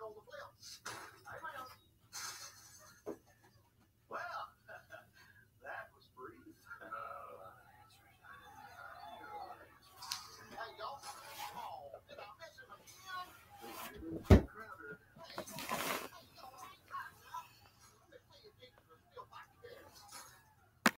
well. That was brief. Hey, y'all. I miss him?